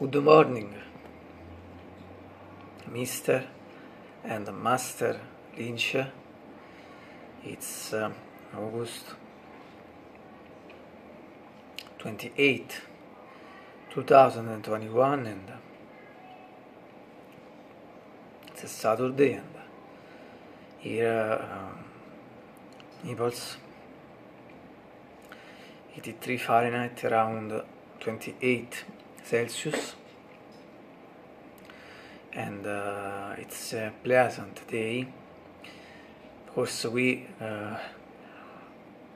Good morning, Mr. and Master Lynch. It's uh, August 28, 2021, and it's a Saturday, and here um, Naples 83 Fahrenheit, around 28 Celsius, and uh, it's a pleasant day. Of course, we uh,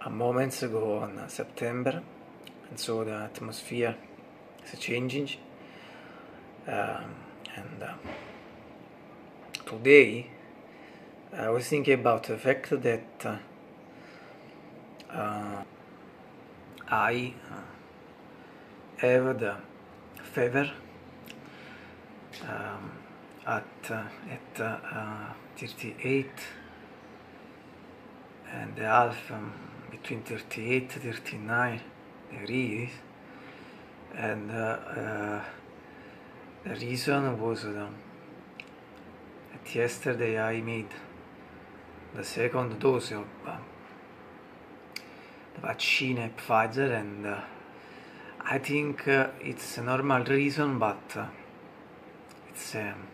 a moments ago on September, and so the atmosphere is changing. Um, and uh, today, I was thinking about the fact that uh, I uh, have the fever. Um, at uh, at uh, 38 and the half um, between 38 39 there is and uh, eh, the reason was um, that yesterday I made the second dose of um, the vaccine Pfizer and uh, I think uh, it's a normal reason but uh, it's um,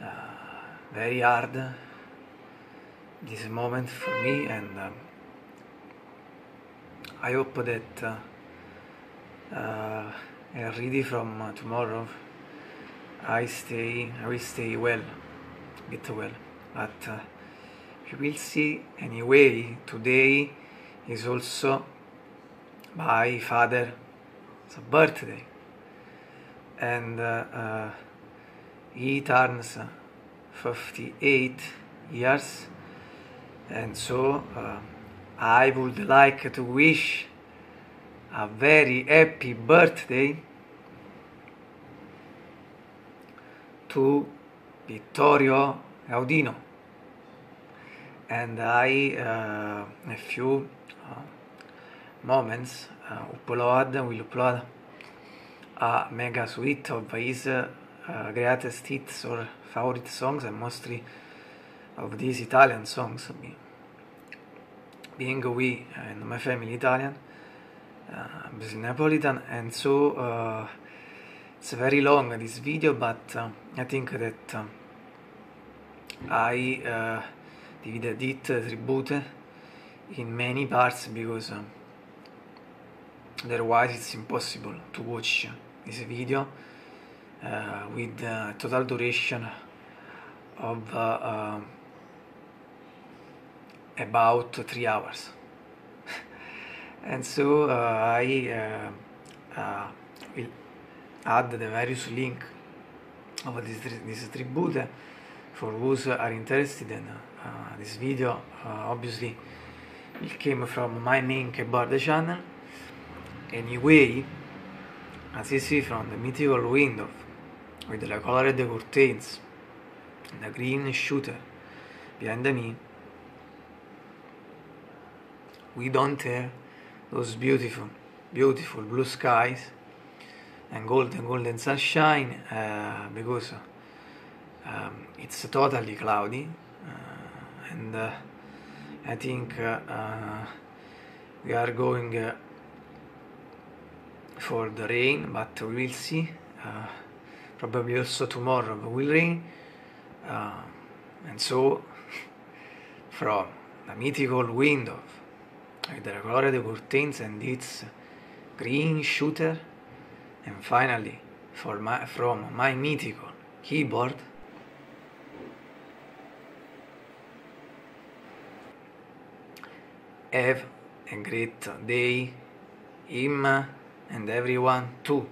uh, very hard this moment for me and um, I hope that uh, uh, ready from uh, tomorrow I stay I will stay well get well. But uh, you will see. Anyway today is also my father's birthday. And uh, uh, he turns 58 years. And so uh, I would like to wish a very happy birthday to Vittorio Gaudino. And I uh, a few uh, moments uh, upload will upload a mega suite of his uh, greatest hits or favorite songs and mostly of these Italian songs. Be- being we and my family Italian uh, Neapolitan and so uh, it's very long this video but uh, I think that uh, I divided it tribute in many parts because otherwise it's impossible to watch this video uh, with uh, total duration of uh, uh, about three hours. And so uh, I uh, will add the various link of this, this tribute for those are interested in this video. Obviously it came from my main keyboard channel anyway as you see from the mythical window with the colored curtains and the green shooter behind me. We don't have those beautiful beautiful blue skies and golden golden sunshine uh, because um, it's totally cloudy uh, and uh, I think uh, uh, we are going uh, for the rain but we will see. Uh, probably also tomorrow will rain. Uh, and so from the mythical window with the colored curtains and its green shooter and finally my, from my mythical keyboard have a great day him and everyone too